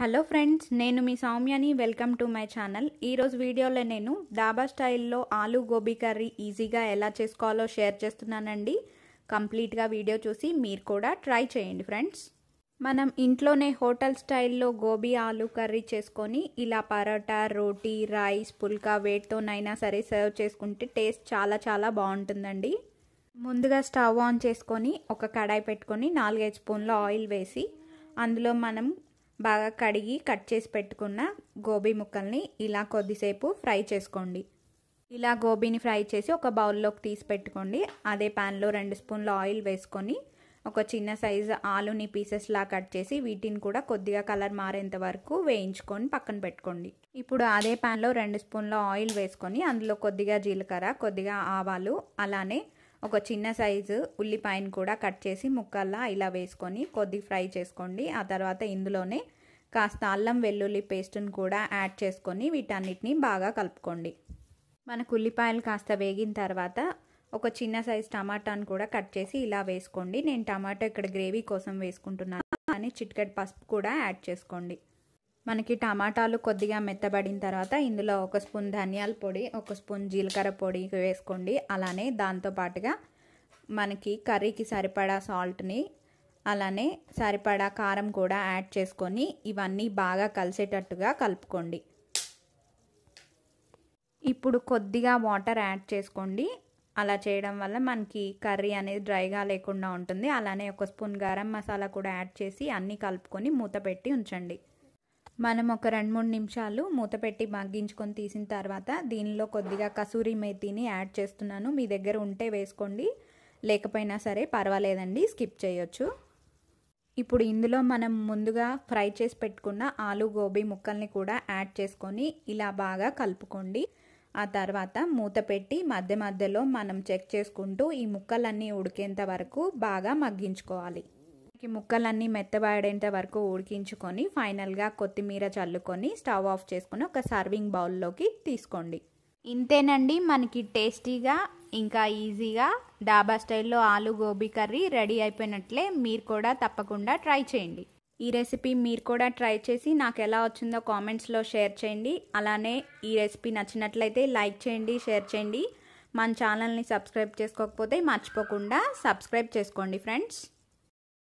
Hello friends నేను మీ సౌమ్యని. Welcome to my channel. ఈరోజు వీడియోలో నేను డాబా స్టైల్లో ఆలు గోబీ కర్రీ ఈజీగా ఎలా చేసుకోవాలో షేర్ చేస్తున్నానండి. కంప్లీట్గా వీడియో చూసి మీరు కూడా ట్రై చేయండి ఫ్రెండ్స్. మనం ఇంట్లోనే హోటల్ స్టైల్లో గోబీ ఆలు కర్రీ చేసుకొని ఇలా పరోటా రోటీ రైస్ పుల్కా వేటితోనైనా సరే సర్వ్ చేసుకుంటే టేస్ట్ చాలా చాలా బాగుంటుందండి. ముందుగా స్టవ్ ఆన్ చేసుకొని ఒక కడాయి పెట్టుకొని నాలుగైదు స్పూన్ల ఆయిల్ వేసి అందులో మనం బాగా కడిగి కట్ చేసి పెట్టుకున్న గోబీ ముక్కల్ని ఇలా కొద్దిసేపు ఫ్రై చేసుకోండి. ఇలా గోబీని ఫ్రై చేసి ఒక బౌల్లోకి తీసి పెట్టుకోండి. అదే ప్యాన్లో రెండు స్పూన్ల ఆయిల్ వేసుకొని ఒక చిన్న సైజు ఆలుని పీసెస్లా కట్ చేసి వీటిని కూడా కొద్దిగా కలర్ మారేంత వరకు వేయించుకొని పక్కన పెట్టుకోండి. ఇప్పుడు అదే ప్యాన్లో రెండు స్పూన్ల ఆయిల్ వేసుకొని అందులో కొద్దిగా జీలకర్ర కొద్దిగా ఆవాలు అలానే ఒక చిన్న సైజు ఉల్లిపాయను కూడా కట్ చేసి ముక్కల్లా ఇలా వేసుకొని కొద్ది ఫ్రై చేసుకోండి. ఆ తర్వాత ఇందులోనే కాస్త అల్లం వెల్లుల్లి పేస్ట్ను కూడా యాడ్ చేసుకొని వీటన్నిటిని బాగా కలుపుకోండి. మనకు ఉల్లిపాయలు కాస్త వేగిన తర్వాత ఒక చిన్న సైజు టమాటాను కూడా కట్ చేసి ఇలా వేసుకోండి. నేను టమాటో ఇక్కడ గ్రేవీ కోసం వేసుకుంటున్నాను. కానీ చిట్కెట్ పసుపు కూడా యాడ్ చేసుకోండి. మనకి టమాటాలు కొద్దిగా మెత్తబడిన తర్వాత ఇందులో ఒక స్పూన్ ధనియాల పొడి ఒక స్పూన్ జీలకర్ర పొడి వేసుకోండి. అలానే దాంతో పాటుగా మనకి కర్రీకి సరిపడా సాల్ట్ని అలానే సరిపడా కారం కూడా యాడ్ చేసుకొని ఇవన్నీ బాగా కలిసేటట్టుగా కలుపుకోండి. ఇప్పుడు కొద్దిగా వాటర్ యాడ్ చేసుకోండి. అలా చేయడం వల్ల మనకి కర్రీ అనేది డ్రైగా లేకుండా ఉంటుంది. అలానే ఒక స్పూన్ గరం మసాలా కూడా యాడ్ చేసి అన్నీ కలుపుకొని మూత పెట్టి ఉంచండి. మనం ఒక రెండు మూడు నిమిషాలు మూత పెట్టి మగ్గించుకొని తీసిన తర్వాత దీనిలో కొద్దిగా కసూరి మేతిని యాడ్ చేస్తున్నాను. మీ దగ్గర ఉంటే వేసుకోండి. లేకపోయినా సరే పర్వాలేదండి స్కిప్ చేయొచ్చు. ఇప్పుడు ఇందులో మనం ముందుగా ఫ్రై చేసి పెట్టుకున్న ఆలు గోబీ ముక్కల్ని కూడా యాడ్ చేసుకొని ఇలా బాగా కలుపుకోండి. ఆ తర్వాత మూత పెట్టి మధ్య మధ్యలో మనం చెక్ చేసుకుంటూ ఈ ముక్కలన్నీ ఉడికేంత వరకు బాగా మగ్గించుకోవాలి. ముక్కలన్నీ మెత్తబడేంత వరకు ఉడికించుకొని ఫైనల్గా కొత్తిమీర చల్లుకొని స్టవ్ ఆఫ్ చేసుకొని ఒక సర్వింగ్ బౌల్లోకి తీసుకోండి. ఇంతేనండి మనకి టేస్టీగా ఇంకా ఈజీగా డాబా స్టైల్లో ఆలు గోబీ కర్రీ రెడీ అయిపోయినట్లే మీరు కూడా తప్పకుండా ట్రై చేయండి. ఈ రెసిపీ మీరు కూడా ట్రై చేసి నాకు ఎలా వచ్చిందో కామెంట్స్లో షేర్ చేయండి. అలానే ఈ రెసిపీ నచ్చినట్లయితే లైక్ చేయండి షేర్ చేయండి. మన ఛానల్ని సబ్స్క్రైబ్ చేసుకోకపోతే మర్చిపోకుండా సబ్స్క్రైబ్ చేసుకోండి ఫ్రెండ్స్.